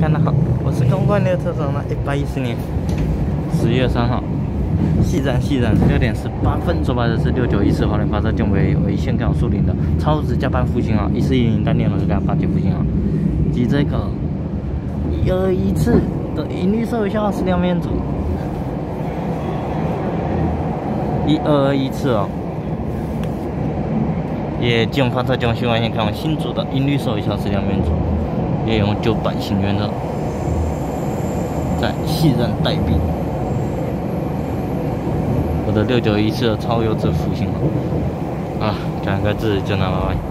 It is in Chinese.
看到好，我是公关列车长呢，一百一十年十月三号，西站西站六点十八分，出发的是六九一次华联发射降为为线港树林的超值加班复兴啊，一四一零单电轮杆发起复兴啊，及这个一二一次的引力受效是两面走，一二二一次哦。也金融发车将新完线开往新竹的音律手一小时两面走，也用旧版新原则，在西站待币。我的六九一次超优质复兴了，啊，讲个字就那拜拜。